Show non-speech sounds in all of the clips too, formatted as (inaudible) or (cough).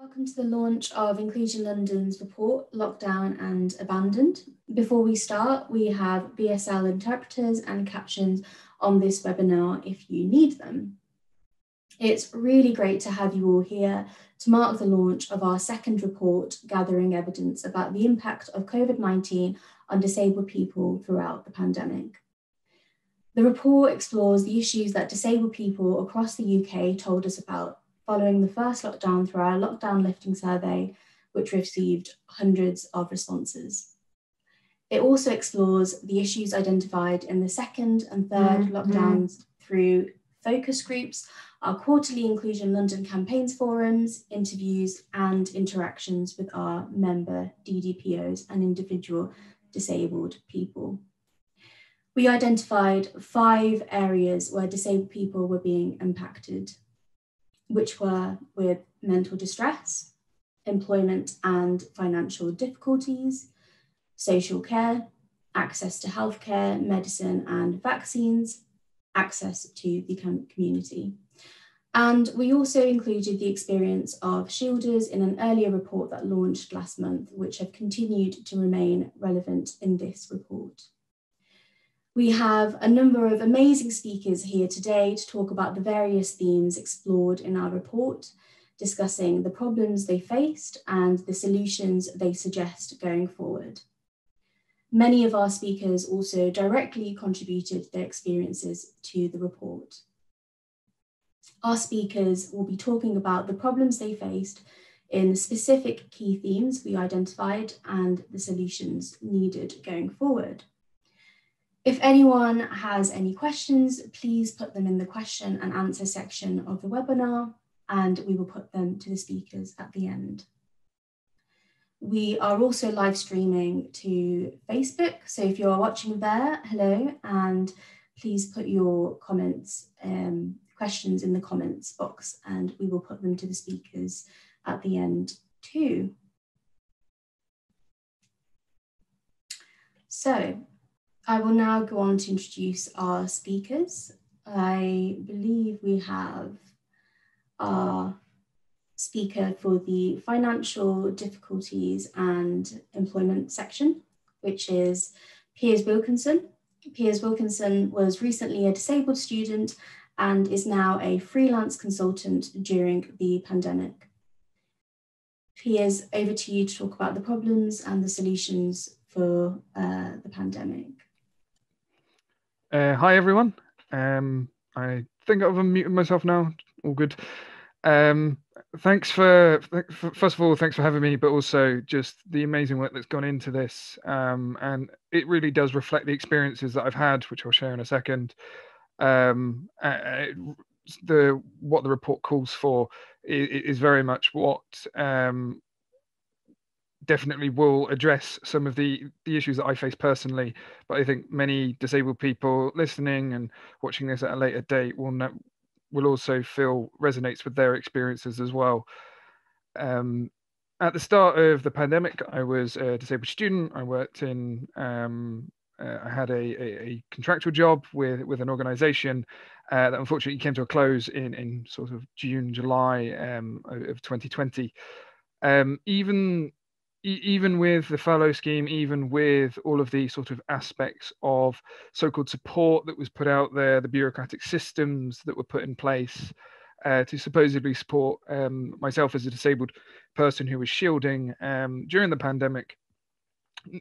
Welcome to the launch of Inclusion London's report, Locked Down and Abandoned. Before we start, we have BSL interpreters and captions on this webinar if you need them. It's really great to have you all here to mark the launch of our second report gathering evidence about the impact of COVID-19 on disabled people throughout the pandemic. The report explores the issues that disabled people across the UK told us about following the first lockdown through our lockdown lifting survey, which received hundreds of responses. It also explores the issues identified in the second and 3rd mm-hmm. lockdowns through focus groups, our quarterly Inclusion London campaigns forums, interviews, and interactions with our member DDPOs and individual disabled people. We identified five areas where disabled people were being impacted which were with mental distress, employment and financial difficulties, social care, access to healthcare, medicine and vaccines, access to the community. And we also included the experience of shielders in an earlier report that launched last month, which have continued to remain relevant in this report. We have a number of amazing speakers here today to talk about the various themes explored in our report, discussing the problems they faced and the solutions they suggest going forward. Many of our speakers also directly contributed their experiences to the report. Our speakers will be talking about the problems they faced in the specific key themes we identified and the solutions needed going forward. If anyone has any questions, please put them in the question and answer section of the webinar and we will put them to the speakers at the end. We are also live streaming to Facebook. So if you are watching there, hello, and please put your comments, um, questions in the comments box and we will put them to the speakers at the end too. So I will now go on to introduce our speakers. I believe we have our speaker for the financial difficulties and employment section, which is Piers Wilkinson. Piers Wilkinson was recently a disabled student and is now a freelance consultant during the pandemic. Piers, over to you to talk about the problems and the solutions for uh, the pandemic. Uh, hi everyone. Um, I think I've unmuted myself now. All good. Um, thanks for, for, first of all, thanks for having me, but also just the amazing work that's gone into this. Um, and it really does reflect the experiences that I've had, which I'll share in a second. Um, uh, the what the report calls for is, is very much what um, definitely will address some of the the issues that I face personally. But I think many disabled people listening and watching this at a later date will know, will also feel resonates with their experiences as well. Um, at the start of the pandemic, I was a disabled student. I worked in um, uh, I had a, a, a, contractual job with with an organisation uh, that unfortunately came to a close in in sort of June July um, of 2020. Um, even even with the furlough scheme, even with all of the sort of aspects of so-called support that was put out there, the bureaucratic systems that were put in place uh, to supposedly support um, myself as a disabled person who was shielding um, during the pandemic,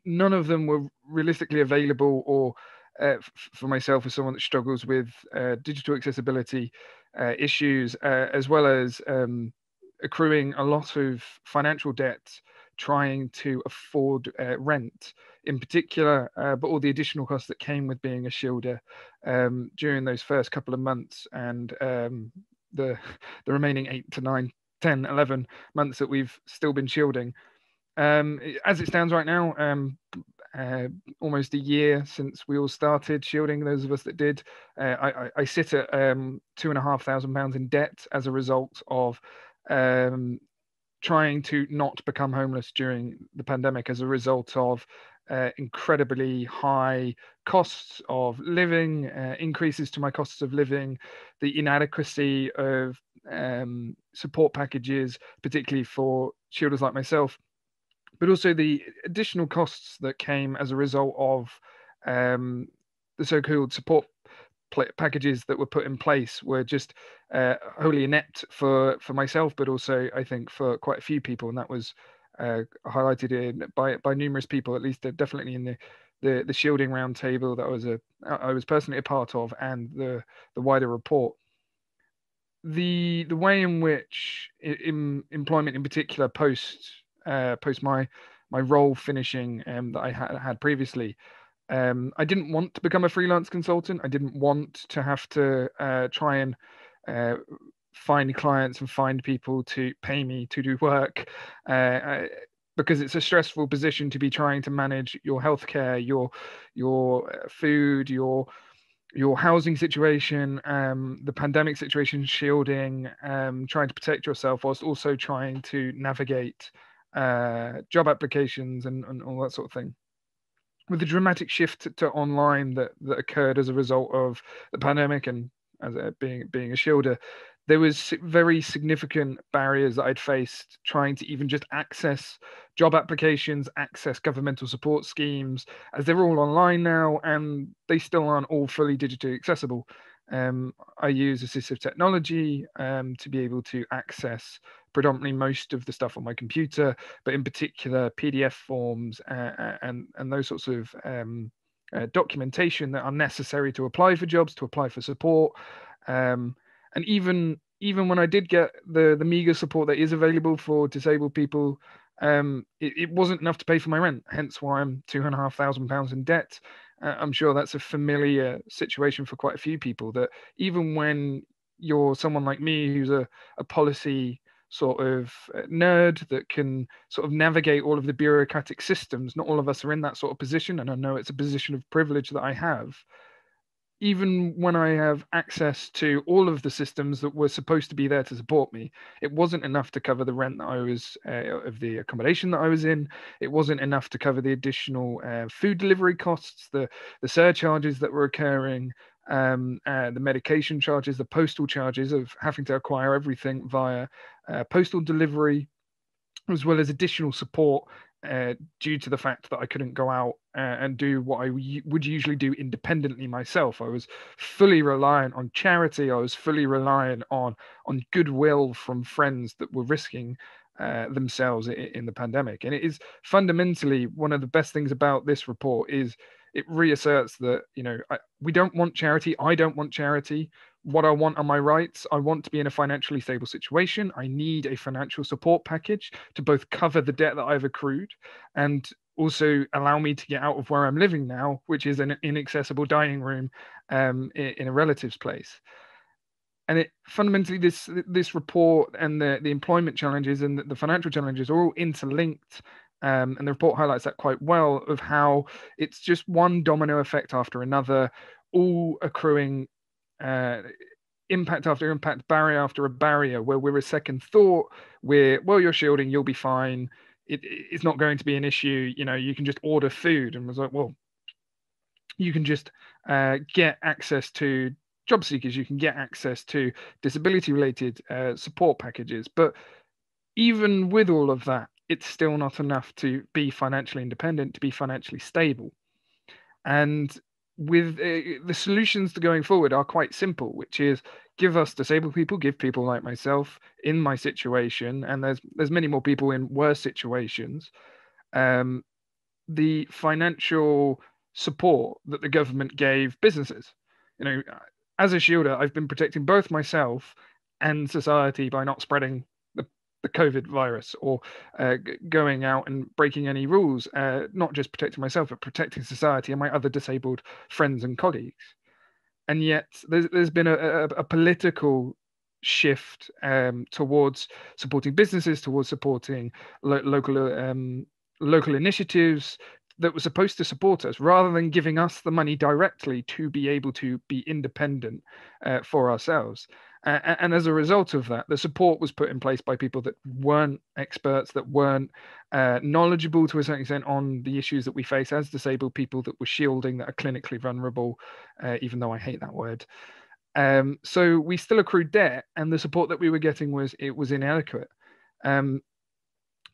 none of them were realistically available or uh, for myself as someone that struggles with uh, digital accessibility uh, issues, uh, as well as um, accruing a lot of financial debt trying to afford uh, rent in particular, uh, but all the additional costs that came with being a shielder um, during those first couple of months and um, the (laughs) the remaining eight to nine, 10, 11 months that we've still been shielding. Um, as it stands right now, um, uh, almost a year since we all started shielding, those of us that did, uh, I, I, sit at um, two and a half thousand pounds in debt as a result of um, trying to not become homeless during the pandemic as a result of uh, incredibly high costs of living, uh, increases to my costs of living, the inadequacy of um, support packages, particularly for shielders like myself, but also the additional costs that came as a result of um, the so-called support packages that were put in place were just uh, wholly inept for for myself, but also I think for quite a few people, and that was uh, highlighted in by by numerous people, at least uh, definitely in the the the shielding roundtable that I was a I was personally a part of, and the the wider report. The the way in which in employment in particular post uh, post my my role finishing um, that I had had previously um, I didn't want to become a freelance consultant. I didn't want to have to uh, try and uh, find clients and find people to pay me to do work. Uh, I, because it's a stressful position to be trying to manage your healthcare, your your uh, food, your your housing situation, um, the pandemic situation, shielding, um, trying to protect yourself whilst also trying to navigate uh, job applications and, and all that sort of thing with the dramatic shift to, to online that, that occurred as a result of the pandemic and as a, being being a shielder, there was very significant barriers that I'd faced trying to even just access job applications, access governmental support schemes, as they're all online now and they still aren't all fully digitally accessible. Um, I use assistive technology um, to be able to access predominantly most of the stuff on my computer, but in particular PDF forms uh, and and those sorts of um, uh, documentation that are necessary to apply for jobs, to apply for support, um, and even even when I did get the the meager support that is available for disabled people, um, it, it, wasn't enough to pay for my rent. Hence why I'm two and a half thousand pounds in debt. Uh, I'm sure that's a familiar situation for quite a few people. That even when you're someone like me who's a, a policy sort of uh, nerd that can sort of navigate all of the bureaucratic systems. Not all of us are in that sort of position, and I know it's a position of privilege that I have. Even when I have access to all of the systems that were supposed to be there to support me, it wasn't enough to cover the rent that I was uh, of the accommodation that I was in. It wasn't enough to cover the additional uh, food delivery costs, the the surcharges that were occurring, um, uh, the medication charges, the postal charges of having to acquire everything via uh, postal delivery, as well as additional support uh, due to the fact that I couldn't go out uh, and do what I would usually do independently myself. I was fully reliant on charity. I was fully reliant on on goodwill from friends that were risking uh, themselves in, in, the pandemic. And it is fundamentally one of the best things about this report is it reasserts that you know I, we don't want charity. I don't want charity what I want are my rights. I want to be in a financially stable situation. I need a financial support package to both cover the debt that I've accrued and also allow me to get out of where I'm living now, which is an inaccessible dining room um, in, in, a relative's place. And it fundamentally this this report and the the employment challenges and the, the financial challenges are all interlinked. Um, and the report highlights that quite well of how it's just one domino effect after another, all accruing uh, impact after impact, barrier after a barrier, where we're a second thought, we're, well, you're shielding, you'll be fine. It, it's not going to be an issue. You know, you can just order food. And was like, well, you can just uh, get access to job seekers, you can get access to disability related uh, support packages. But even with all of that, it's still not enough to be financially independent, to be financially stable. And with uh, the solutions to going forward are quite simple, which is give us disabled people, give people like myself in my situation, and there's there's many more people in worse situations, um, the financial support that the government gave businesses. You know, as a shielder, I've been protecting both myself and society by not spreading the COVID virus or uh, going out and breaking any rules, uh, not just protecting myself, but protecting society and my other disabled friends and colleagues. And yet, there's, there's been a, a, a political shift um, towards supporting businesses, towards supporting lo- local um, local initiatives that were supposed to support us, rather than giving us the money directly to be able to be independent uh, for ourselves. Uh, and as a result of that, the support was put in place by people that weren't experts, that weren't uh, knowledgeable to a certain extent on the issues that we face as disabled people that were shielding, that are clinically vulnerable, uh, even though I hate that word. Um, so we still accrued debt, and the support that we were getting was it was inadequate. Um,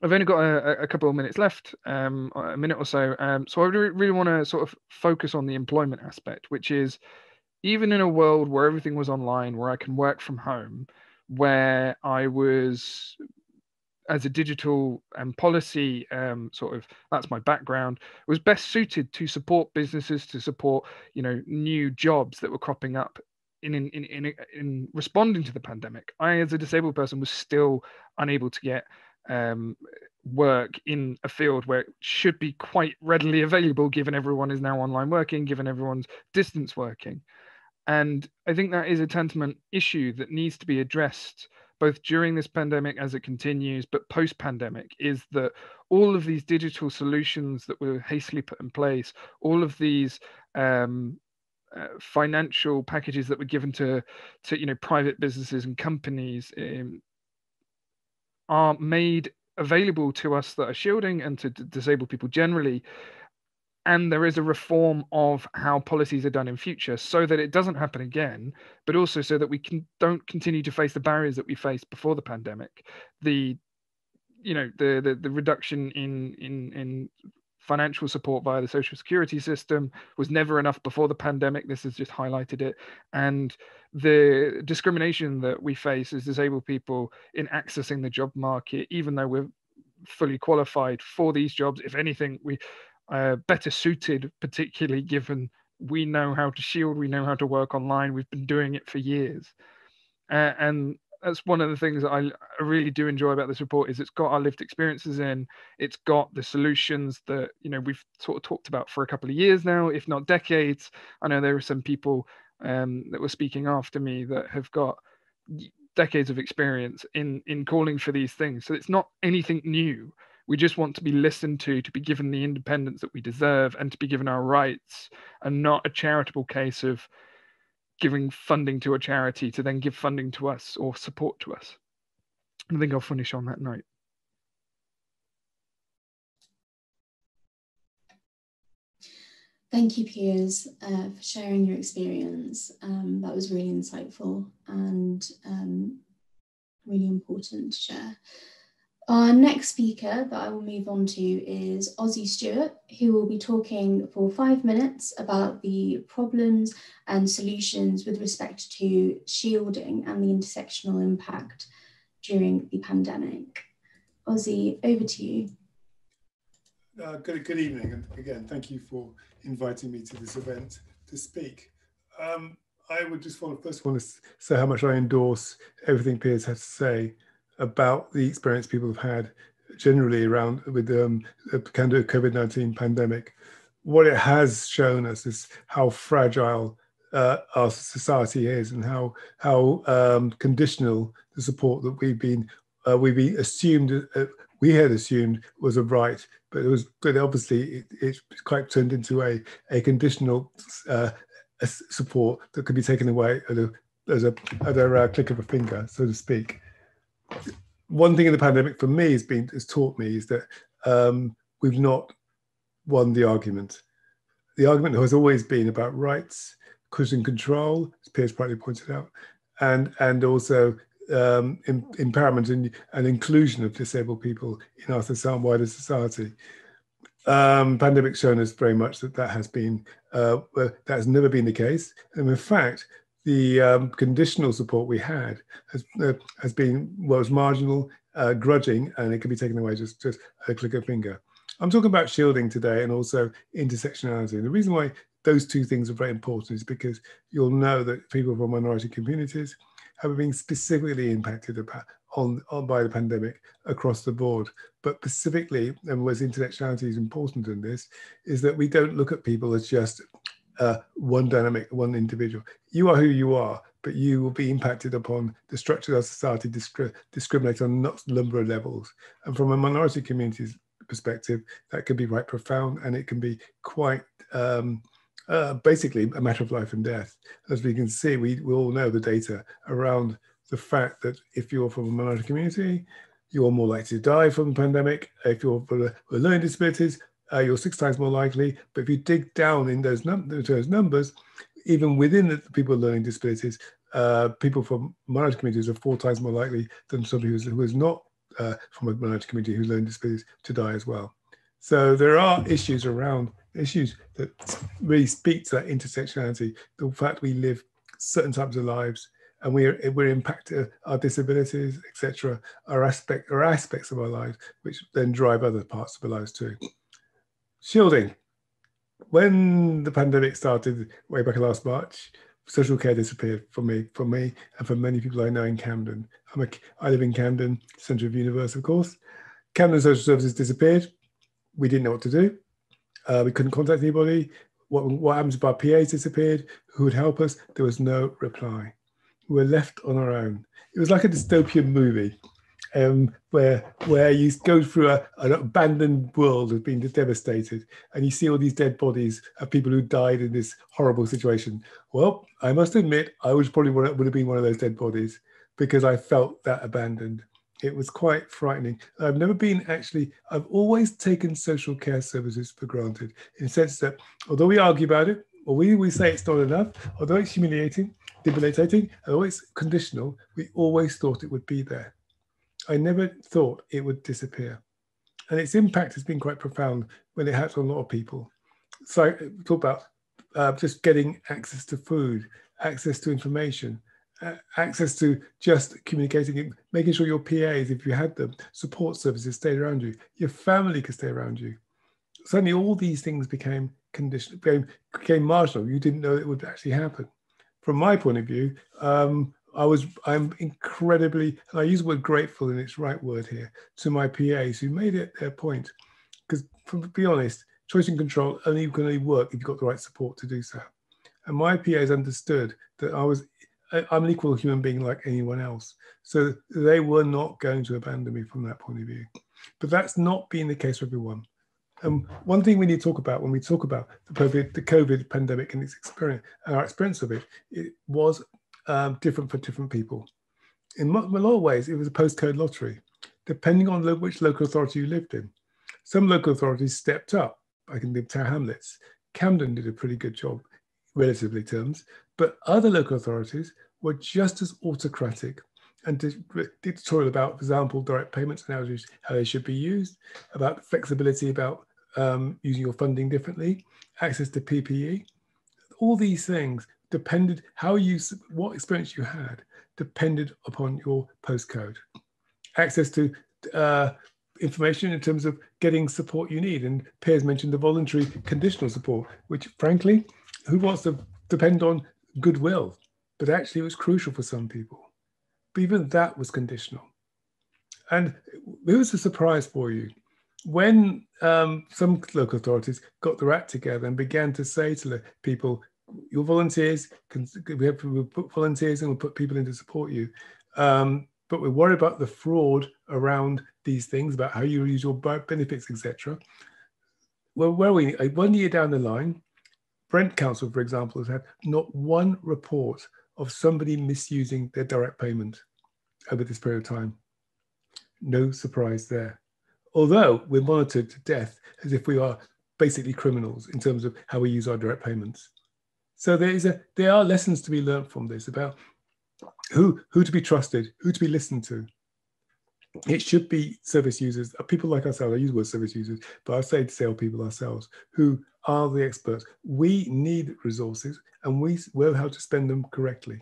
I've only got a, a, couple of minutes left, um, a minute or so. Um, so I really, really want to sort of focus on the employment aspect, which is even in a world where everything was online, where I can work from home, where I was as a digital and policy um, sort of that's my background was best suited to support businesses to support you know new jobs that were cropping up in in in in, in responding to the pandemic. I as a disabled person was still unable to get um, work in a field where it should be quite readily available given everyone is now online working given everyone's distance working and i think that is a tantamount issue that needs to be addressed both during this pandemic as it continues but post pandemic is that all of these digital solutions that were hastily put in place all of these um, uh, financial packages that were given to to you know private businesses and companies um, are made available to us that are shielding and to disabled people generally and there is a reform of how policies are done in future so that it doesn't happen again but also so that we can don't continue to face the barriers that we faced before the pandemic the you know the the, the reduction in in in financial support via the social security system was never enough before the pandemic. This has just highlighted it. And the discrimination that we face as disabled people in accessing the job market, even though we're fully qualified for these jobs, if anything, we are better suited, particularly given we know how to shield, we know how to work online, we've been doing it for years. Uh, and that's one of the things that I, I really do enjoy about this report is it's got our lived experiences in it's got the solutions that you know we've sort of talked about for a couple of years now if not decades. I know there are some people um, that were speaking after me that have got decades of experience in in calling for these things. So it's not anything new we just want to be listened to to be given the independence that we deserve and to be given our rights and not a charitable case of giving funding to a charity to then give funding to us or support to us. I think I'll finish on that note. Thank you, Piers, uh, for sharing your experience. Um, that was really insightful and um, really important to share. Our next speaker that I will move on to is Ossie Stuart, who will be talking for five minutes about the problems and solutions with respect to shielding and the intersectional impact during the pandemic. Ozzie, over to you. Uh, good, good evening, and again, thank you for inviting me to this event to speak. Um, I would just want to first want to say how much I endorse everything Piers has to say about the experience people have had generally around with um, the kind of COVID 19 pandemic. What it has shown us is how fragile uh, our society is and how how um, conditional the support that we've been uh, we've been assumed uh, we had assumed was a right, but it was but obviously it, it quite turned into a a conditional uh, support that could be taken away at a, as a at a uh, click of a finger, so to speak one thing in the pandemic for me has been has taught me is that um, we've not won the argument. The argument has always been about rights, choice and control, as Piers rightly pointed out, and and also um, in, empowerment and, and, inclusion of disabled people in our society, wider society. Um, pandemic's shown us very much that that has been uh, that has never been the case, and in fact, the um, conditional support we had has uh, has been was marginal, uh, grudging, and it can be taken away just just a click of a finger. I'm talking about shielding today and also intersectionality. The reason why those two things are very important is because you'll know that people from minority communities have been specifically impacted on, on by the pandemic across the board. But specifically, and where intersectionality is important in this, is that we don't look at people as just uh, one dynamic, one individual. You are who you are, but you will be impacted upon the structure of our society discri- discriminate on a number of levels. And from a minority community's perspective, that can be quite profound and it can be quite um, uh, basically a matter of life and death. As we can see, we, we all know the data around the fact that if you're from a minority community, you're more likely to die from the pandemic. If you're with learning disabilities, uh, you're six times more likely. But if you dig down in those, num- those numbers, even within the people with learning disabilities, uh, people from minority communities are four times more likely than somebody who's, who is not uh, from a minority community who's learning disabilities to die as well. So there are issues around issues that really speak to that intersectionality, the fact we live certain types of lives and we're we're impacted our disabilities, etc., are aspect are aspects of our lives which then drive other parts of our lives too. Shielding. When the pandemic started way back last March, social care disappeared for me, for me, and for many people I know in Camden. I'm a, I live in Camden, centre of the universe, of course. Camden Social Services disappeared. We didn't know what to do. Uh, we couldn't contact anybody. What, what happens our PAs disappeared? Who would help us? There was no reply. We were left on our own. It was like a dystopian movie um, where where you go through a, an abandoned world that's been devastated, and you see all these dead bodies of people who died in this horrible situation. Well, I must admit, I was probably would have been one of those dead bodies because I felt that abandoned. It was quite frightening. I've never been actually. I've always taken social care services for granted, in the sense that although we argue about it, or we, we say it's not enough, although it's humiliating, debilitating, although it's conditional, we always thought it would be there I never thought it would disappear. And its impact has been quite profound when it has on a lot of people. So talk about uh, just getting access to food, access to information, uh, access to just communicating, making sure your PAs, if you had them, support services stayed around you, your family could stay around you. Suddenly, all these things became conditional, became, became marginal. You didn't know it would actually happen. From my point of view, um, I was I'm incredibly and I use the word grateful in its right word here to my PAs who made it their point. Because to be honest, choice and control only can only work if you've got the right support to do so. And my PAs understood that I was I'm an equal human being like anyone else. So they were not going to abandon me from that point of view. But that's not been the case for everyone. And one thing we need to talk about when we talk about the COVID, the COVID pandemic and its experience, our experience of it, it was um, different for different people. In a lot of ways, it was a postcode lottery, depending on lo which local authority you lived in. Some local authorities stepped up, I can think Tower Hamlets. Camden did a pretty good job, relatively terms, but other local authorities were just as autocratic and dictatorial about, for example, direct payments and how they should be used, about flexibility about um, using your funding differently, access to PPE. All these things depended how you what experience you had depended upon your postcode. Access to uh, information in terms of getting support you need and piers mentioned the voluntary conditional support which frankly who wants to depend on goodwill? But actually it was crucial for some people. But even that was conditional. And it was a surprise for you. When um, some local authorities got their act together and began to say to the people your volunteers can we have we put volunteers and we'll put people in to support you. Um, but we worry about the fraud around these things about how you use your benefits etc well where we? One year down the line brent council for example has had not one report of somebody misusing their direct payment over this period of time. No surprise there. Although we're monitored to death as if we are basically criminals in terms of how we use our direct payments so there is a there are lessons to be learned from this about who who to be trusted, who to be listened to. It should be service users, uh, people like ourselves. I use the word service users, but I say to sell people ourselves who are the experts. We need resources, and we know how to spend them correctly.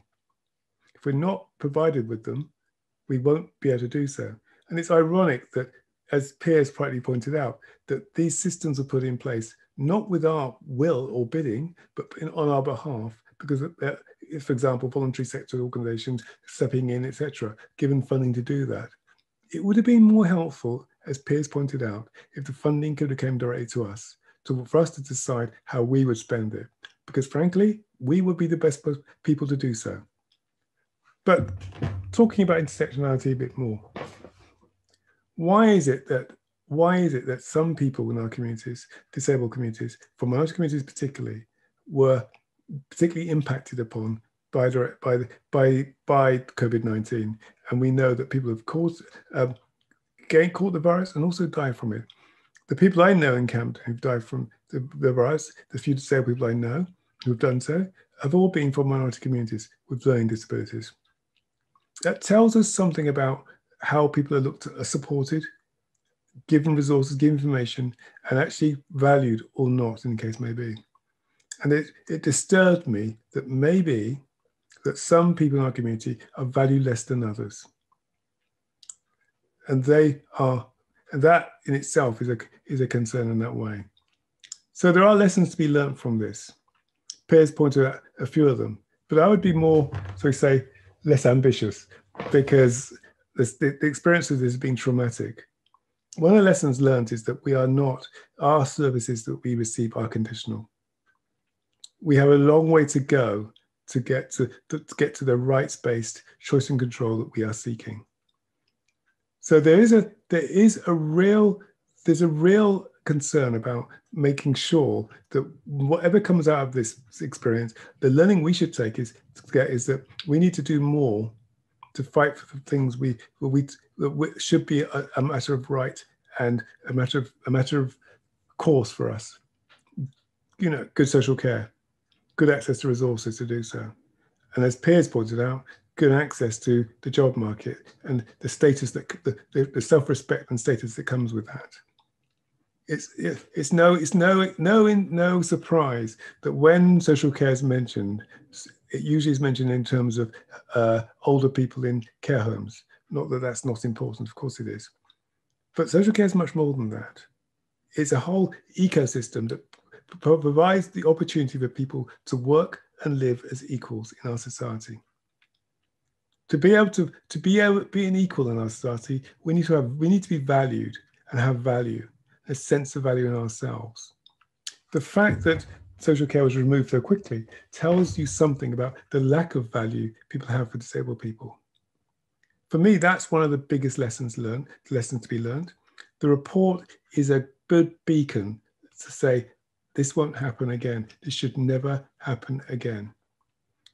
If we're not provided with them, we won't be able to do so. And it's ironic that, as Piers rightly pointed out, that these systems are put in place not with our will or bidding, but in, on our behalf, because, uh, for example, voluntary sector organizations stepping in, etc., given funding to do that. It would have been more helpful, as Piers pointed out, if the funding could have come directly to us, to, for us to decide how we would spend it. Because frankly, we would be the best people to do so. But talking about intersectionality a bit more, why is it that why is it that some people in our communities, disabled communities, from minority communities particularly, were particularly impacted upon by by by by COVID nineteen, and we know that people have caused um, caught the virus and also died from it. The people I know in Camden who've died from the, the virus, the few disabled people I know who've done so, have all been from minority communities with learning disabilities. That tells us something about how people are looked at, are supported, given resources, given information, and actually valued or not, in the case may be. And it, it disturbed me that maybe that some people in our community are valued less than others. And they are, and that in itself is a, is a concern in that way. So there are lessons to be learned from this. Piers pointed out a few of them, but I would be more, so say, less ambitious because the, the experience of this has been traumatic. One of the lessons learned is that we are not, our services that we receive are conditional. We have a long way to go to get to, to, get to the rights-based choice and control that we are seeking. So there is a there is a real there's a real concern about making sure that whatever comes out of this experience, the learning we should take is is that we need to do more to fight for things we we, we should be a, a, matter of right and a matter of a matter of course for us. You know, good social care, good access to resources to do so, and as Piers pointed out, good access to the job market and the status that the, the self-respect and status that comes with that it's it's no it's no no in, no surprise that when social care is mentioned, it usually is mentioned in terms of uh, older people in care homes. Not that that's not important, of course it is, but social care is much more than that. It's a whole ecosystem that provides the opportunity for people to work and live as equals in our society. To be able to to be able be an equal in our society, we need to have we need to be valued and have value a sense of value in ourselves. The fact that social care was removed so quickly tells you something about the lack of value people have for disabled people. For me, that's one of the biggest lessons learned, lessons to be learned. The report is a good beacon to say, this won't happen again. This should never happen again.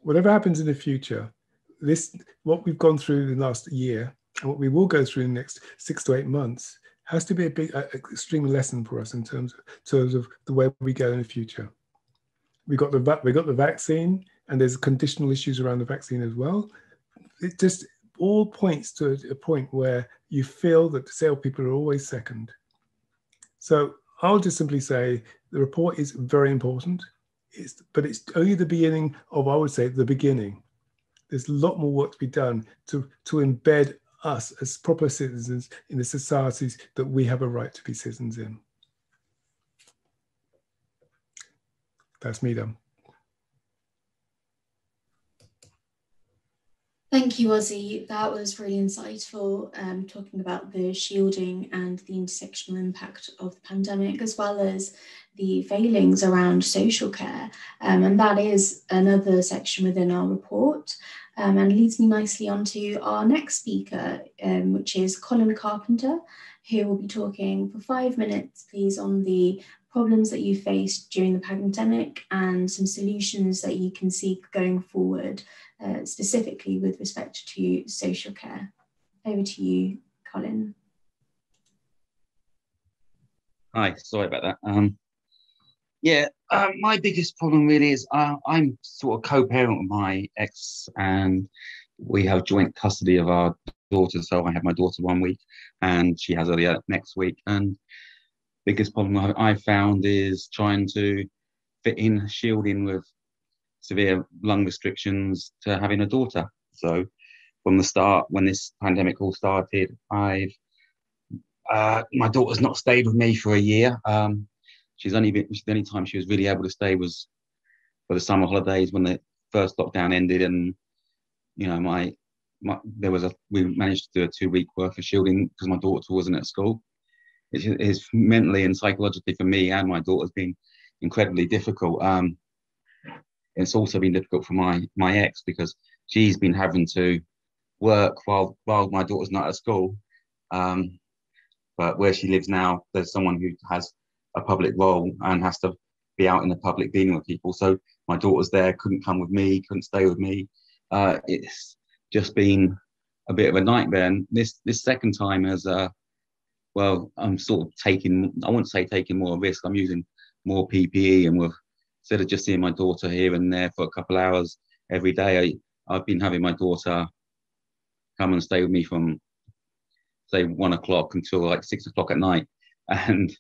Whatever happens in the future, this what we've gone through in the last year and what we will go through in the next six to eight months has to be a big, uh, extreme lesson for us in terms of, terms of the way we go in the future. We got the we got the vaccine, and there's conditional issues around the vaccine as well. It just all points to a point where you feel that disabled people are always second. So I'll just simply say the report is very important, it's, but it's only the beginning of, I would say, the beginning. There's a lot more work to be done to, to embed us as proper citizens in the societies that we have a right to be citizens in. That's me done. Thank you, Ossie. That was really insightful, um, talking about the shielding and the intersectional impact of the pandemic, as well as the failings around social care. Um, and that is another section within our report um, and leads me nicely on to our next speaker, um, which is Colin Carpenter, who will be talking for five minutes, please, on the problems that you faced during the pandemic and some solutions that you can seek going forward, uh, specifically with respect to social care. Over to you, Colin. Hi, sorry about that. Um, yeah, uh, my biggest problem really is uh, I'm sort of co-parent with my ex, and we have joint custody of our daughter. So I have my daughter one week, and she has her the next week. And biggest problem I, found is trying to fit in shielding with severe lung restrictions to having a daughter. So from the start, when this pandemic all started, I've uh, my daughter's not stayed with me for a year. Um, she's only been the only time she was really able to stay was for the summer holidays when the first lockdown ended and you know my, my there was a we managed to do a two week worth of shielding because my daughter wasn't at school. It is mentally and psychologically for me and my daughter's been incredibly difficult. Um it's also been difficult for my my ex because she's been having to work while while my daughter's not at school. Um but where she lives now there's someone who has a public role and has to be out in the public dealing with people. So my daughter's there, couldn't come with me, couldn't stay with me. Uh, it's just been a bit of a nightmare. And this this second time as uh, well, I'm sort of taking I wouldn't say taking more risk. I'm using more PPE and with instead of just seeing my daughter here and there for a couple hours every day, I, I've been having my daughter come and stay with me from say one o'clock until like six o'clock at night, (laughs) and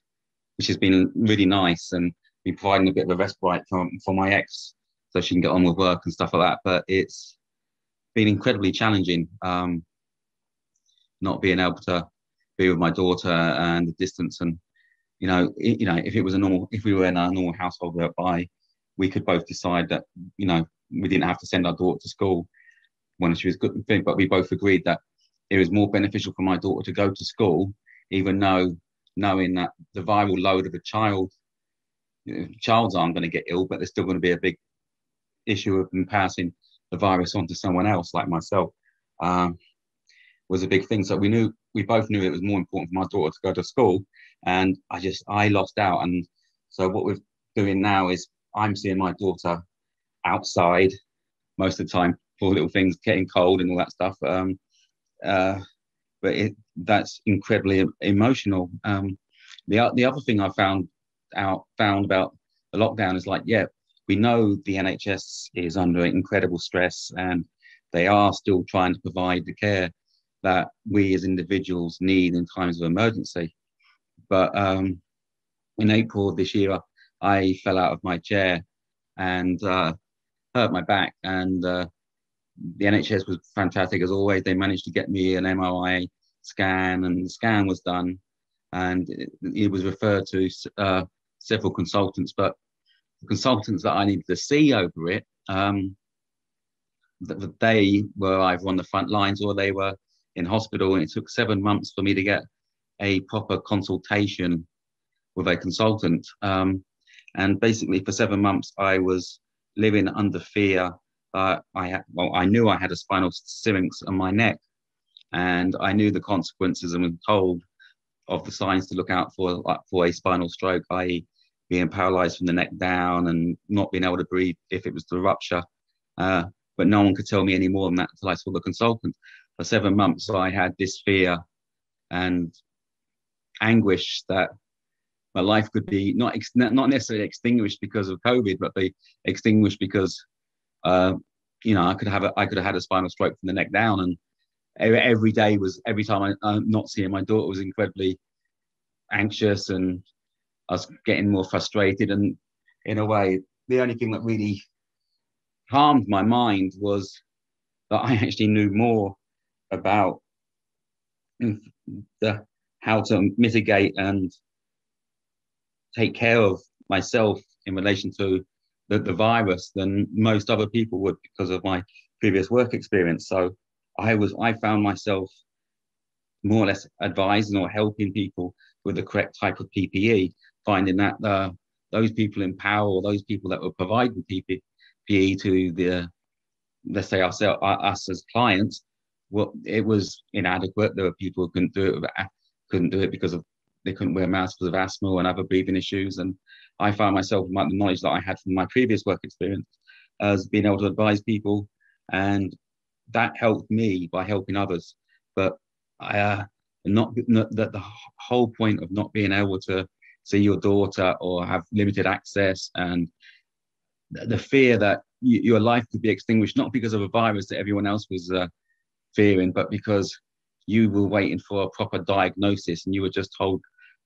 which has been really nice and been providing a bit of a respite from for my ex so she can get on with work and stuff like that. But it's been incredibly challenging um, not being able to be with my daughter and the distance and you know it, you know if it was a normal if we were in a normal household whereby we could both decide that you know we didn't have to send our daughter to school when she was good but we both agreed that it was more beneficial for my daughter to go to school even though knowing that the viral load of a child you know, childs aren't going to get ill but there's still going to be a big issue of them passing the virus onto someone else like myself um, was a big thing. So we knew we both knew it was more important for my daughter to go to school and i just i lost out. And so what we're doing now is i'm seeing my daughter outside most of the time for little things getting cold and all that stuff um, uh, but it, that's incredibly emotional um, the, the other thing i found out found about the lockdown is like yeah we know the nhs is under incredible stress and they are still trying to provide the care that we as individuals need in times of emergency. But um, in April this year, I fell out of my chair and uh, hurt my back. And uh, the NHS was fantastic as always. They managed to get me an MRI scan, and the scan was done. And it, it was referred to uh, several consultants, but the consultants that I needed to see over it, um, they were either on the front lines or they were in hospital, and it took seven months for me to get a proper consultation with a consultant. Um, and basically, for seven months, I was living under fear. Uh, I had, well, I knew I had a spinal syrinx on my neck, and I knew the consequences and was told of the signs to look out for, like, for a spinal stroke, i.e., being paralyzed from the neck down and not being able to breathe if it was to rupture. Uh, but no one could tell me any more than that until I saw the consultant for seven months, I had this fear and anguish that my life could be not ex- not necessarily extinguished because of COVID, but be extinguished because uh, you know I could have a, I could have had a spinal stroke from the neck down, and every day was every time I, I'm not seeing my daughter was incredibly anxious, and I was getting more frustrated, and in a way, the only thing that really harmed my mind was that I actually knew more about the how to mitigate and take care of myself in relation to the, the virus than most other people would because of my previous work experience. So I was I found myself more or less advising or helping people with the correct type of PPE, finding that uh, those people in power or those people that were providing PPE to the let's say ourselves us as clients well, it was inadequate. There were people who couldn't do it, couldn't do it because of they couldn't wear masks because of asthma and other breathing issues. And I found myself, my, the knowledge that I had from my previous work experience, as being able to advise people, and that helped me by helping others. But I, uh, not, not that the whole point of not being able to see your daughter or have limited access and the fear that your life could be extinguished not because of a virus that everyone else was uh, fearing, but because you were waiting for a proper diagnosis and you were just told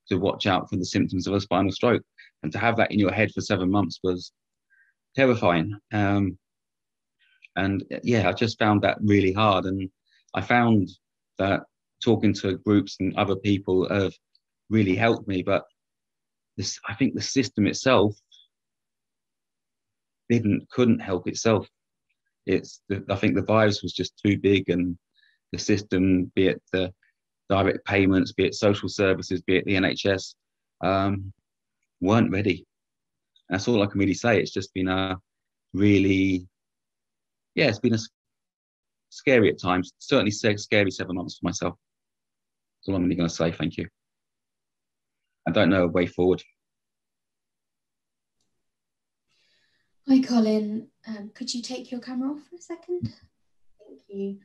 to watch out for the symptoms of a spinal stroke. And to have that in your head for seven months was terrifying. Um, and yeah, I just found that really hard. And I found that talking to groups and other people have really helped me. But this, I think the system itself didn't couldn't help itself it's the, I think the virus was just too big, and the system, be it the direct payments, be it social services, be it the NHS, um, weren't ready. That's all I can really say. It's just been a really, yeah, it's been a scary at times. Certainly scary seven months for myself. That's all I'm really going to say. Thank you. I don't know a way forward. Hi, Colin. Um, could you take your camera off for a second? Thank you.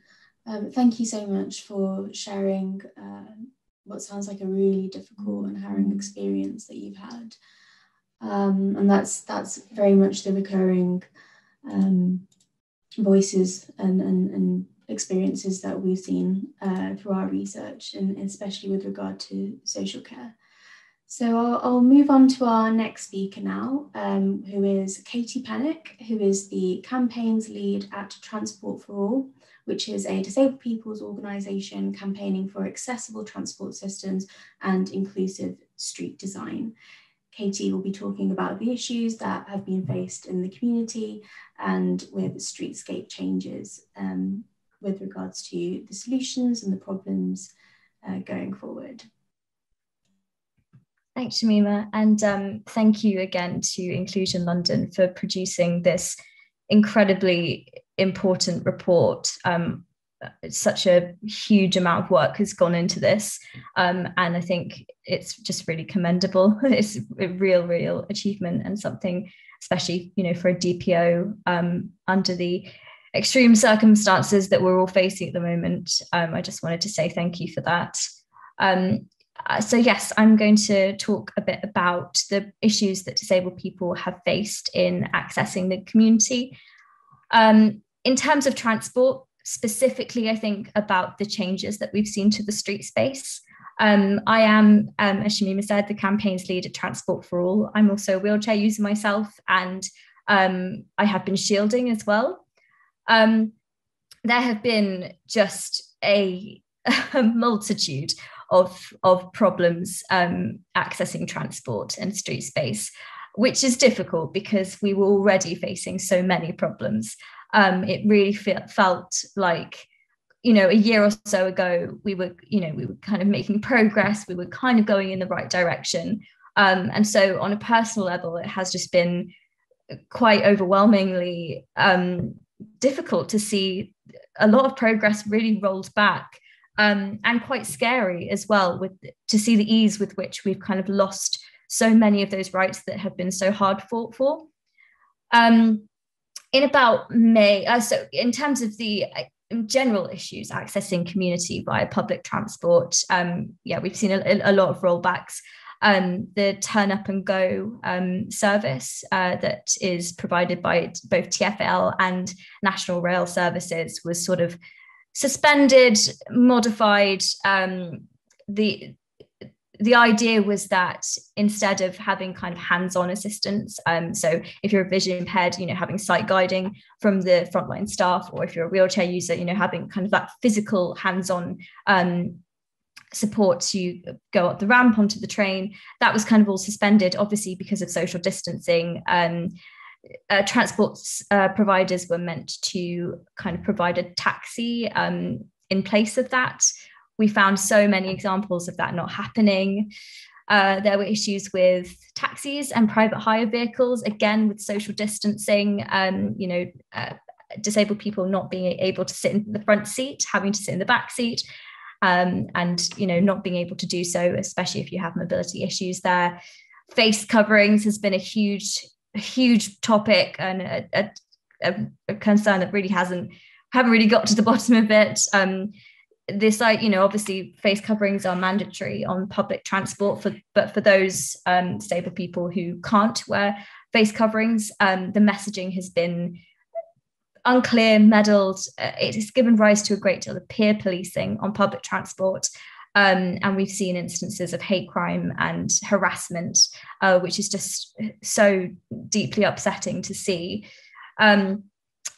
Um, thank you so much for sharing uh, what sounds like a really difficult and harrowing experience that you've had. Um, and that's that's very much the recurring um, voices and, and, and experiences that we've seen uh, through our research, and especially with regard to social care. So I'll, I'll move on to our next speaker now, um, who is Katie Pennick, who is the campaigns lead at Transport for All, which is a disabled people's organisation campaigning for accessible transport systems and inclusive street design. Katie will be talking about the issues that have been faced in the community and with streetscape changes um, with regards to the solutions and the problems uh, going forward. Thanks, Shamima. And um, thank you again to Inclusion London for producing this incredibly important report. Um, such a huge amount of work has gone into this. Um, and I think it's just really commendable. (laughs) it's a real, real achievement and something, especially, you know, for a DPO um, under the extreme circumstances that we're all facing at the moment. Um, I just wanted to say thank you for that. Uh, so yes, I'm going to talk a bit about the issues that disabled people have faced in accessing the community. Um, in terms of transport, specifically, I think about the changes that we've seen to the street space. Um, I am, um, as Shamima said, the campaign's lead at Transport for All. I'm also a wheelchair user myself, and um, I have been shielding as well. Um, there have been just a, a (laughs) multitude of, of problems um, accessing transport and street space, which is difficult because we were already facing so many problems. Um, it really felt like you know a year or so ago we were you know we were kind of making progress we were kind of going in the right direction um, and so on a personal level it has just been quite overwhelmingly um, difficult to see a lot of progress really rolled back um, and quite scary as well with to see the ease with which we've kind of lost so many of those rights that have been so hard fought for. Um, in about May, uh, so in terms of the uh, general issues accessing community via public transport, um, yeah, we've seen a, a lot of rollbacks. Um, the turn up and go um, service uh, that is provided by both TFL and National Rail Services was sort of suspended, modified. Um, the the idea was that instead of having kind of hands-on assistance, um, so if you're a vision impaired, you know, having sight guiding from the frontline staff, or if you're a wheelchair user, you know, having kind of that physical hands-on um, support to go up the ramp onto the train, that was kind of all suspended, obviously because of social distancing. Um, uh, transport uh, providers were meant to kind of provide a taxi um, in place of that. We found so many examples of that not happening. Uh, there were issues with taxis and private hire vehicles, again with social distancing. Um, you know, uh, disabled people not being able to sit in the front seat, having to sit in the back seat, um, and you know not being able to do so, especially if you have mobility issues. There, face coverings has been a huge huge topic and a, a, a, concern that really hasn't haven't really got to the (laughs) bottom of it. Um, this, like you know, obviously face coverings are mandatory on public transport for, but for those um, disabled people who can't wear face coverings, um, the messaging has been unclear, meddled. Uh, it has given rise to a great deal of peer policing on public transport. Um, and we've seen instances of hate crime and harassment, uh, which is just so deeply upsetting to see. Um,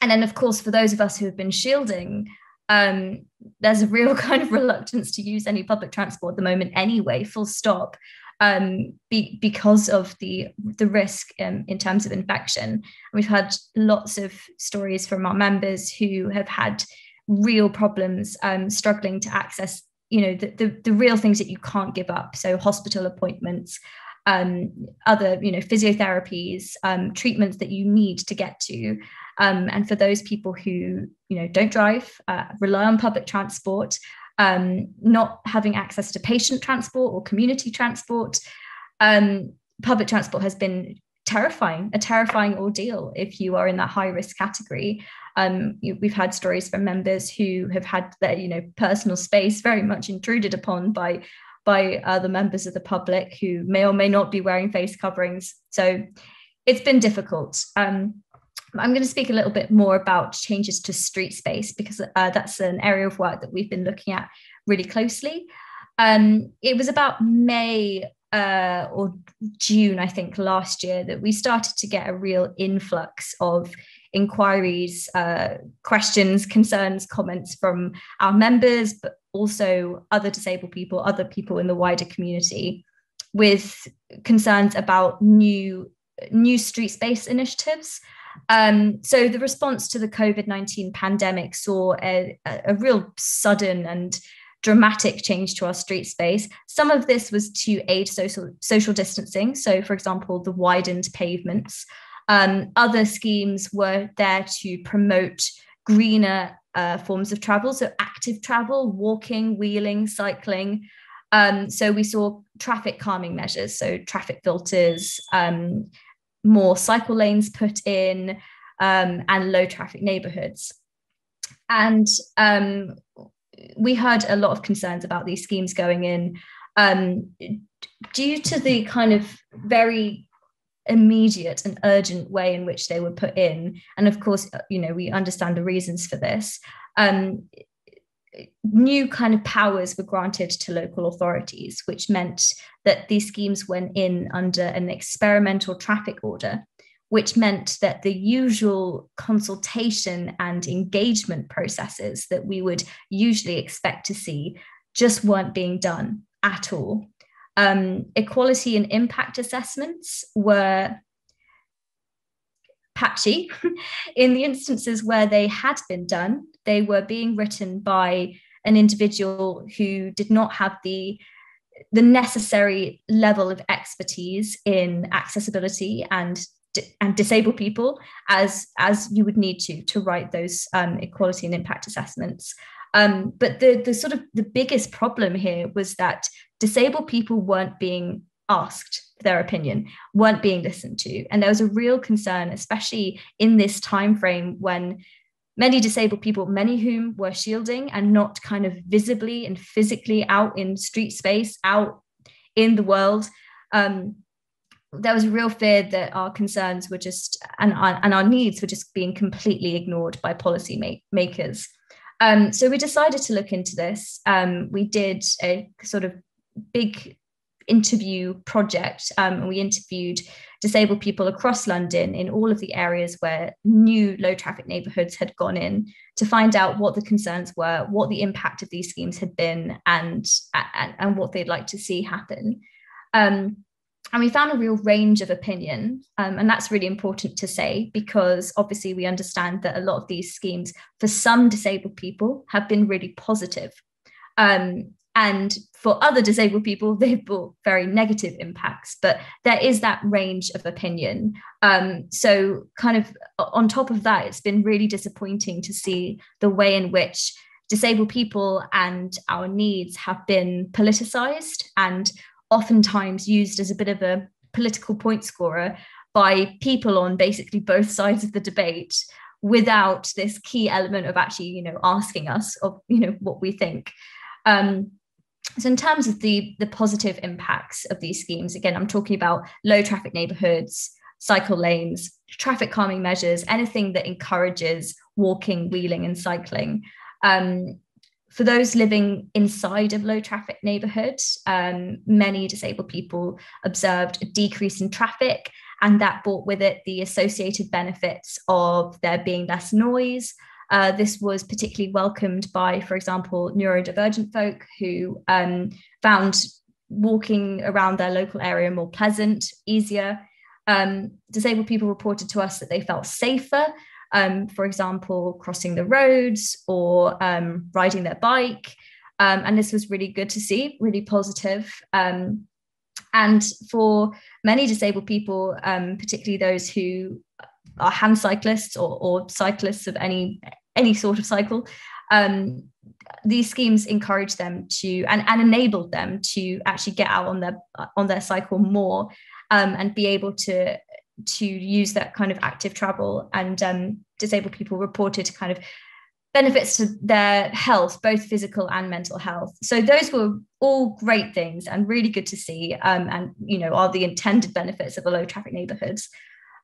and then, of course, for those of us who have been shielding, um, there's a real (laughs) kind of reluctance to use any public transport at the moment, anyway, full stop. Um, be, because of the the risk um, in terms of infection. We've had lots of stories from our members who have had real problems um, struggling to access you know the, the, the real things that you can't give up. So hospital appointments um, other you know physiotherapies um, treatments that you need to get to. Um, and for those people who you know don't drive uh, rely on public transport um, not having access to patient transport or community transport um, public transport has been terrifying, a terrifying ordeal if you are in that high risk category. Um, we've had stories from members who have had their, you know, personal space very much intruded upon by by other members of the public who may or may not be wearing face coverings. So it's been difficult. Um, I'm going to speak a little bit more about changes to street space because uh, that's an area of work that we've been looking at really closely. Um, it was about May uh, or June, I think, last year that we started to get a real influx of inquiries, uh, questions, concerns, comments from our members, but also other disabled people, other people in the wider community with concerns about new new street space initiatives. Um, so the response to the COVID 19 pandemic saw a, a real sudden and dramatic change to our street space. Some of this was to aid social, social distancing. So, for example, the widened pavements. Um, other schemes were there to promote greener uh, forms of travel, so active travel, walking, wheeling, cycling. Um, so we saw traffic calming measures, so traffic filters, um, more cycle lanes put in, um, and low traffic neighborhoods. And um, we heard a lot of concerns about these schemes going in um, due to the kind of very immediate and urgent way in which they were put in. And of course, you know, we understand the reasons for this. Um, new kind of powers were granted to local authorities, which meant that these schemes went in under an experimental traffic order, which meant that the usual consultation and engagement processes that we would usually expect to see just weren't being done at all. Um, equality and impact assessments were patchy. (laughs) In the instances where they had been done, they were being written by an individual who did not have the the necessary level of expertise in accessibility and and disabled people as as you would need to to write those um, equality and impact assessments. Um, but the the sort of the biggest problem here was that disabled people weren't being asked for their opinion weren't being listened to. And there was a real concern especially in this time frame when many disabled people many whom were shielding and not kind of visibly and physically out in street space out in the world um, there was a real fear that our concerns were just and, and our needs were just being completely ignored by policy make, makers. Um, so we decided to look into this. Um, we did a sort of big interview project. Um, and we interviewed disabled people across London in all of the areas where new low traffic neighbourhoods had gone in to find out what the concerns were, what the impact of these schemes had been, and, and, and what they'd like to see happen. Um, and we found a real range of opinion. Um, and that's really important to say because obviously we understand that a lot of these schemes for some disabled people have been really positive. Um, and for other disabled people, (laughs) they've brought very negative impacts. But there is that range of opinion. Um, so, kind of on top of that, it's been really disappointing to see the way in which disabled people and our needs have been politicized and oftentimes used as a bit of a political point scorer by people on basically both sides of the debate without this key element of actually you know asking us of you know what we think. Um, so in terms of the the positive impacts of these schemes again i'm talking about low traffic neighborhoods cycle lanes traffic calming measures anything that encourages walking wheeling and cycling. Um, for those living inside of low traffic neighborhoods um, many disabled people observed a decrease in traffic and that brought with it the associated benefits of there being less noise uh, this was particularly welcomed by, for example, neurodivergent folk who um, found walking around their local area more pleasant, easier. Um, disabled people reported to us that they felt safer, um, for example, crossing the roads or um, riding their bike. Um, and this was really good to see, really positive. Um, and for many disabled people, particularly those who are hand cyclists or, or cyclists of any any sort of cycle um, these schemes encourage them to and, and enabled them to actually get out on their on their cycle more um, and be able to to use that kind of active travel, and um, disabled people reported kind of benefits to their health, both physical and mental health. So those were all great things and really good to see, um, and you know are the intended benefits of the low traffic neighbourhoods.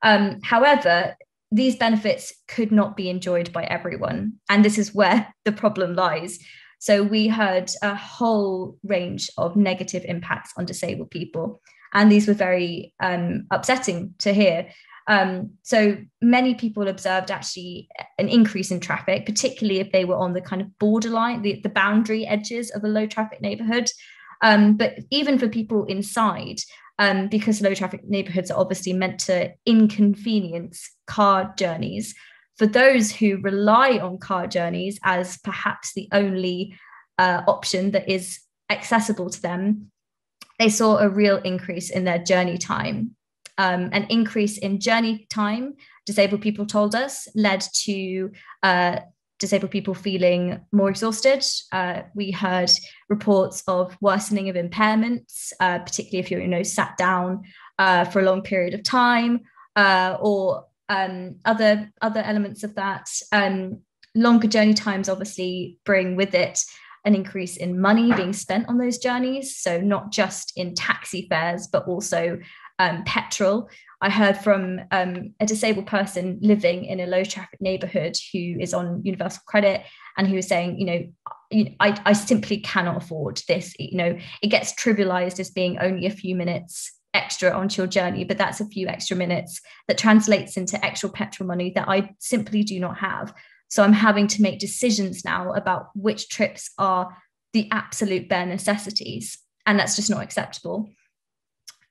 Um, however, these benefits could not be enjoyed by everyone, and this is where (laughs) the problem lies. So we heard a whole range of negative impacts on disabled people, and these were very um, upsetting to hear. Um, so many people observed actually an increase in traffic, particularly if they were on the kind of borderline, the, the boundary edges of a low traffic neighborhood. Um, but even for people inside, um, because low traffic neighborhoods are obviously meant to inconvenience car journeys, for those who rely on car journeys as perhaps the only uh, option that is accessible to them, they saw a real increase in their journey time um, an increase in journey time, disabled people told us, led to uh, disabled people feeling more exhausted. Uh, we heard reports of worsening of impairments, uh, particularly if you're, you know, sat down uh, for a long period of time, uh, or um, other other elements of that. Um, longer journey times obviously bring with it an increase in money being spent on those journeys. So not just in taxi fares, but also um, petrol. I heard from um, a disabled person living in a low traffic neighborhood who is on universal credit and who was saying, you know, I, I simply cannot afford this. You know, it gets trivialized as being only a few minutes extra onto your journey, but that's a few extra minutes that translates into extra petrol money that I simply do not have. So I'm having to make decisions now about which trips are the absolute bare necessities. And that's just not acceptable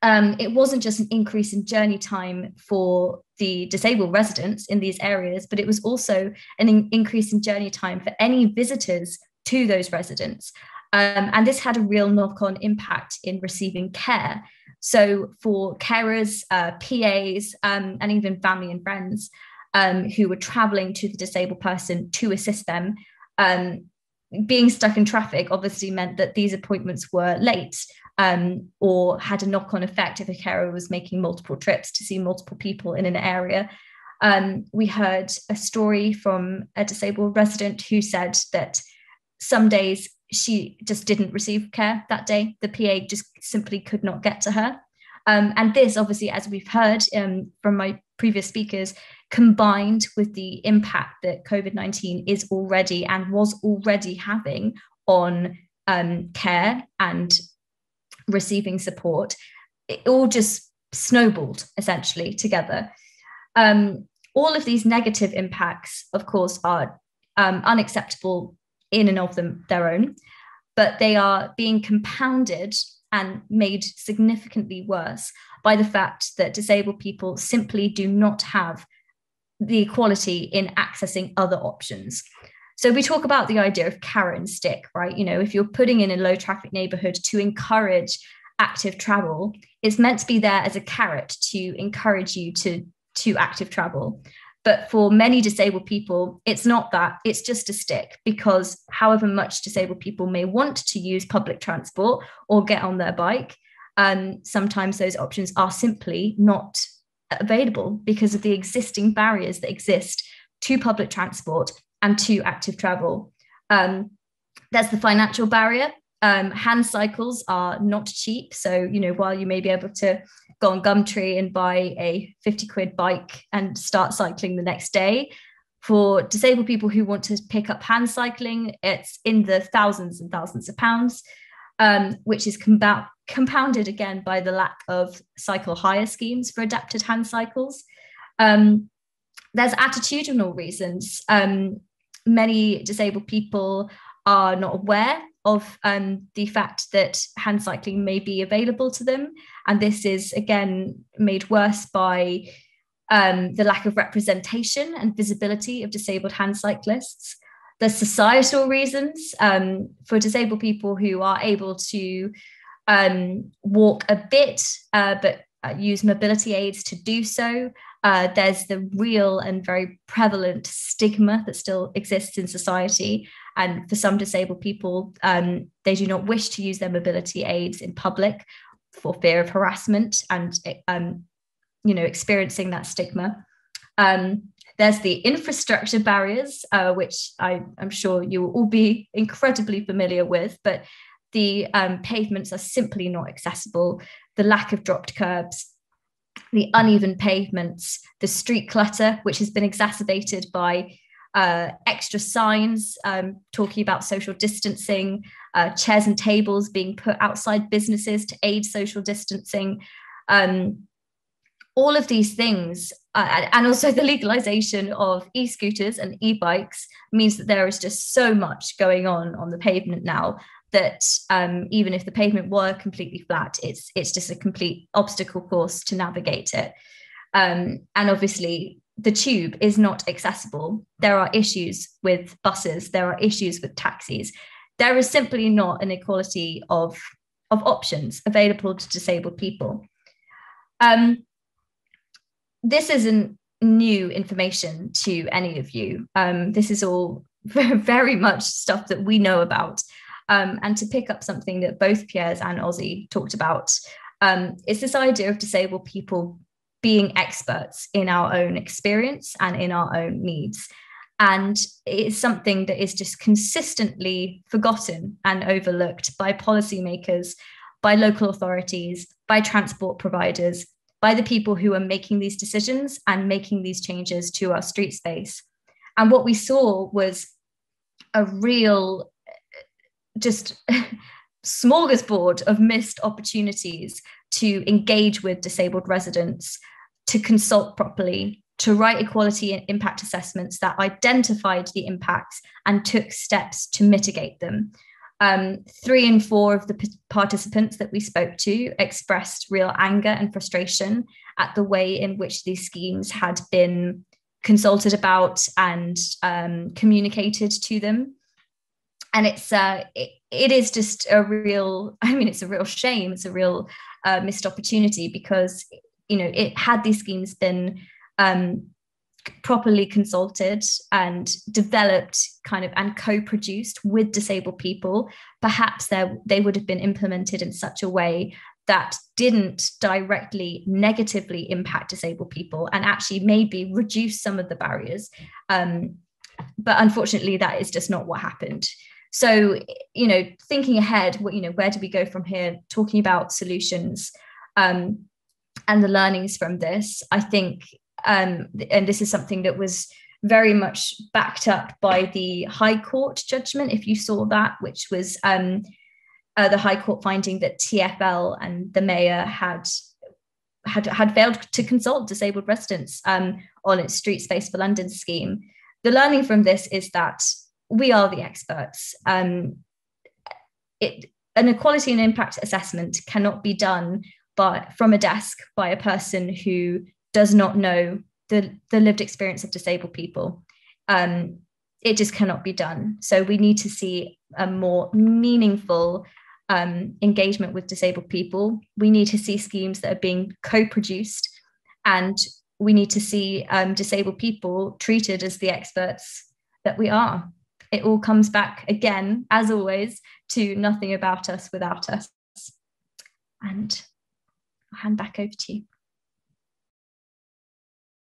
um, it wasn't just an increase in journey time for the disabled residents in these areas, but it was also an in- increase in journey time for any visitors to those residents. Um, and this had a real knock on impact in receiving care. So, for carers, uh, PAs, um, and even family and friends um, who were traveling to the disabled person to assist them, um, being stuck in traffic obviously meant that these appointments were late um, or had a knock on effect if a carer was making multiple trips to see multiple people in an area. Um, we heard a story from a disabled resident who said that some days she just didn't receive care that day. The PA just simply could not get to her. Um, and this, obviously, as we've heard um, from my previous speakers, combined with the impact that COVID 19 is already and was already having on um, care and receiving support, it all just snowballed essentially together. Um, all of these negative impacts, of course, are um, unacceptable in and of them their own, but they are being compounded and made significantly worse by the fact that disabled people simply do not have the equality in accessing other options. So we talk about the idea of carrot and stick, right? You know, if you're putting in a low traffic neighborhood to encourage active travel, it's meant to be there as a carrot to encourage you to to active travel. But for many disabled people, it's not that, it's just a stick because however much disabled people may want to use public transport or get on their bike, um, sometimes those options are simply not available because of the existing barriers that exist to public transport and to active travel. Um, there's the financial barrier. Um, hand cycles are not cheap. So, you know, while you may be able to go on Gumtree and buy a 50 quid bike and start cycling the next day, for disabled people who want to pick up hand cycling, it's in the thousands and thousands of pounds, um, which is combat- compounded again by the lack of cycle hire schemes for adapted hand cycles. Um, there's attitudinal reasons. Um, many disabled people are not aware of um, the fact that hand cycling may be available to them. And this is again made worse by um, the lack of representation and visibility of disabled hand cyclists. The societal reasons um, for disabled people who are able to um, walk a bit, uh, but uh, use mobility aids to do so. Uh, there's the real and very prevalent stigma that still exists in society. And for some disabled people, um, they do not wish to use their mobility aids in public for fear of harassment and um, you know, experiencing that stigma. Um, there's the infrastructure barriers, uh, which I, am sure you will all be incredibly familiar with, but the um, pavements are simply not accessible. The lack of dropped curbs, the uneven pavements, the street clutter, which has been exacerbated by uh, extra signs um, talking about social distancing, uh, chairs and tables being put outside businesses to aid social distancing. Um, all of these things, uh, and also the legalization of e scooters and e bikes, means that there is just so much going on on the pavement now that um, even if the pavement were completely flat, it's it's just a complete obstacle course to navigate it. Um, and obviously, the tube is not accessible. There are issues with buses. There are issues with taxis. There is simply not an equality of of options available to disabled people. Um, this isn't new information to any of you. Um, this is all (laughs) very much stuff that we know about. Um, and to pick up something that both Piers and Ossie talked about, um, is this idea of disabled people being experts in our own experience and in our own needs. And it's something that is just consistently forgotten and overlooked by policymakers, by local authorities, by transport providers, by the people who are making these decisions and making these changes to our street space. And what we saw was a real uh, just (laughs) smorgasbord of missed opportunities to engage with disabled residents, to consult properly, to write equality and impact assessments that identified the impacts and took steps to mitigate them. Um, three and four of the p- participants that we spoke to expressed real anger and frustration at the way in which these schemes had been consulted about and um, communicated to them. And it's uh, it, it is just a real (laughs) i mean it's a real shame. It's a real uh, missed opportunity because you know it had these schemes been um, properly consulted and developed kind of and co-produced with disabled people perhaps they would have been implemented in such a way that didn't directly negatively impact disabled people and actually maybe reduce some of the barriers. Um, but unfortunately that is just not what happened. So you know thinking ahead what you know where do we go from here? Talking about solutions um, and the learnings from this i think um, and this is something that was very much backed up by the high court judgment if you saw that which was um, uh, the high court finding that tfl and the mayor had had, had failed to consult disabled residents um, on its street space for london scheme the learning from this is that we are the experts. Um, it, an equality and impact assessment cannot be done by, from a desk by a person who does not know the, the lived experience of disabled people. Um, it just cannot be done. So we need to see a more meaningful um, engagement with disabled people. We need to see schemes that are being co-produced, and we need to see um, disabled people treated as the experts that we are it all comes back again, as always, to nothing about us without us. And I'll hand back over to you.